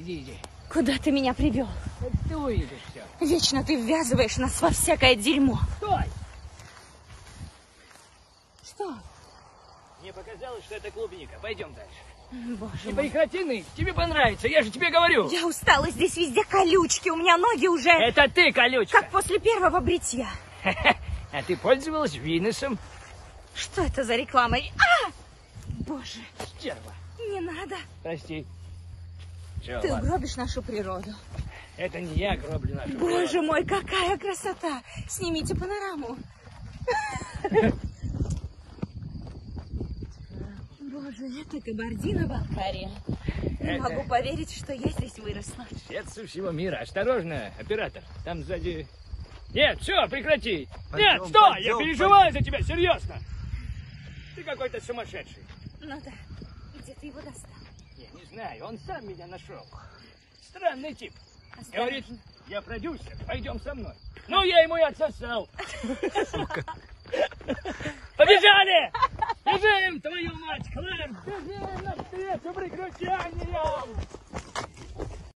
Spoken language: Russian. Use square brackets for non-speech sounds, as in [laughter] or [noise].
Иди, иди. Куда ты меня привел? Ты увидишь все. Вечно ты ввязываешь нас во всякое дерьмо. Стой! Что? Мне показалось, что это клубника. Пойдем дальше. Боже И мой. прекрати ныть. Тебе понравится, я же тебе говорю. Я устала, здесь везде колючки, у меня ноги уже... Это ты, колючка. Как после первого бритья. [laughs] А ты пользовалась Винесом? Что это за реклама? А! Боже, Стерва. не надо. Прости. Все, Ты ладно. гробишь нашу природу. Это не я гроблю нашу природу. Боже мой, какая красота! Снимите панораму. Боже, это Кабардино-Балкария. Не Это- могу поверить, что я здесь выросла. Сердце всего мира. Осторожно, оператор. Там сзади... Нет, все, прекрати. Пойдем, Нет, стой, я пойдем, переживаю за тебя, серьезно. Ты какой-то сумасшедший. Ну да, где ты его достал? Я не знаю, он сам меня нашел. Странный тип. Осторожно. Говорит, я продюсер, пойдем со мной. Ну, я ему и отсосал. Побежали! Бежим, твою мать, Клэр! Бежим навстречу приключениям!